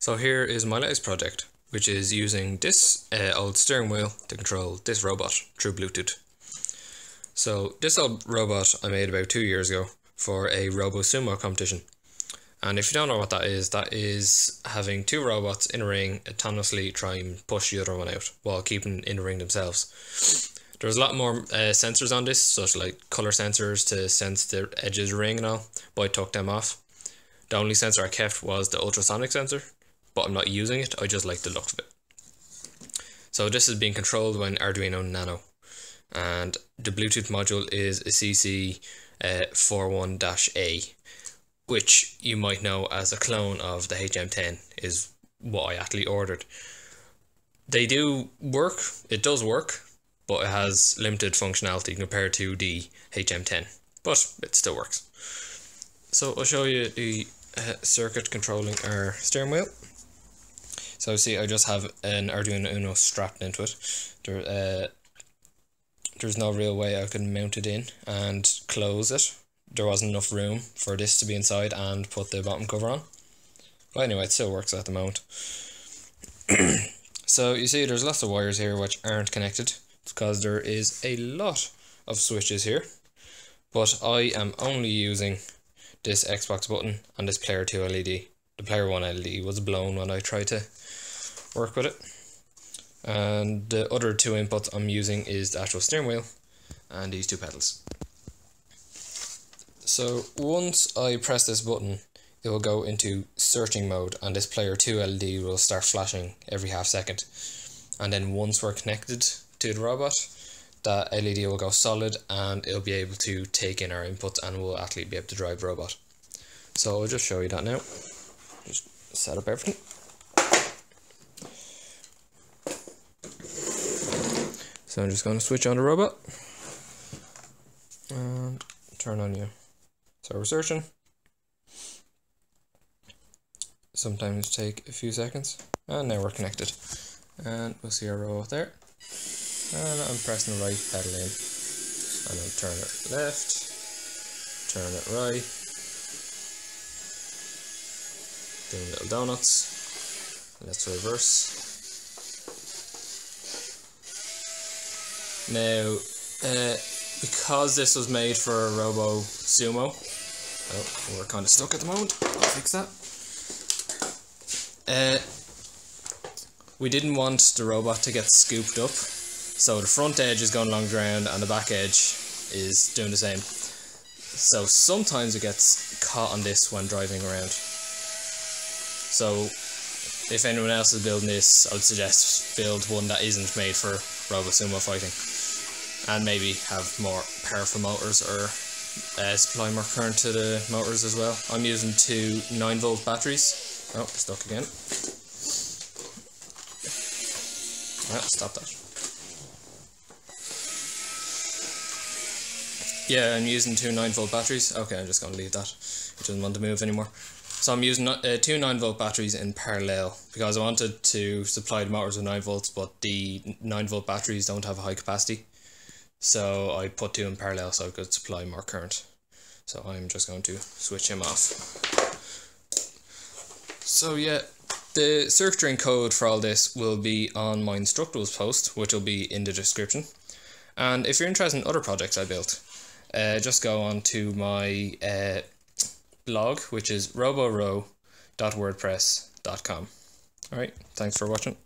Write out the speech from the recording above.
So here is my latest project, which is using this uh, old steering wheel to control this robot through Bluetooth. So this old robot I made about two years ago for a Robo Sumo competition. And if you don't know what that is, that is having two robots in a ring autonomously try and push the other one out while keeping in the ring themselves. There's a lot more uh, sensors on this, such like color sensors to sense the edges ring and all, but I took them off. The only sensor I kept was the ultrasonic sensor, but I'm not using it, I just like the look of it. So this is being controlled by an Arduino Nano, and the Bluetooth module is a CC41-A, uh, which you might know as a clone of the HM10, is what I actually ordered. They do work, it does work, but it has limited functionality compared to the HM10, but it still works. So I'll show you the uh, circuit controlling our steering wheel. So see, I just have an Arduino Uno strapped into it. There, uh, there's no real way I could mount it in and close it. There wasn't enough room for this to be inside and put the bottom cover on. But anyway, it still works at the moment. so you see there's lots of wires here which aren't connected because there is a lot of switches here. But I am only using this Xbox button and this player 2 LED. The player 1 LED was blown when I tried to work with it. And the other two inputs I'm using is the actual steering wheel and these two pedals. So once I press this button, it will go into searching mode and this player 2 LED will start flashing every half second. And then once we're connected to the robot, that LED will go solid and it'll be able to take in our inputs and we'll actually be able to drive the robot. So I'll just show you that now. Just set up everything. So I'm just going to switch on the robot. And turn on you. So we're searching. Sometimes take a few seconds. And now we're connected. And we'll see our robot there. And I'm pressing the right pedal in. And then turn it left. Turn it right. Doing little donuts. Let's reverse Now, uh, because this was made for a Robo Sumo, oh, we're kind of stuck at the moment. I'll fix that. Uh, we didn't want the robot to get scooped up, so the front edge is going along the ground and the back edge is doing the same. So sometimes it gets caught on this when driving around. So if anyone else is building this, I'd suggest build one that isn't made for Robo Sumo fighting and maybe have more powerful motors or uh, supply more current to the motors as well. I'm using two 9 volt batteries. Oh, stuck again. Well, stop that. Yeah, I'm using two 9 volt batteries. Okay, I'm just going to leave that. It doesn't want to move anymore. So I'm using uh, two 9 volt batteries in parallel because I wanted to supply the motors with 9 volts, but the 9 volt batteries don't have a high capacity. So I put two in parallel so I could supply more current. So I'm just going to switch him off. So yeah, the circuitry code for all this will be on my instructables post, which will be in the description. And if you're interested in other projects I built, uh, just go on to my uh, blog, which is roborow.wordpress.com. Alright, thanks for watching.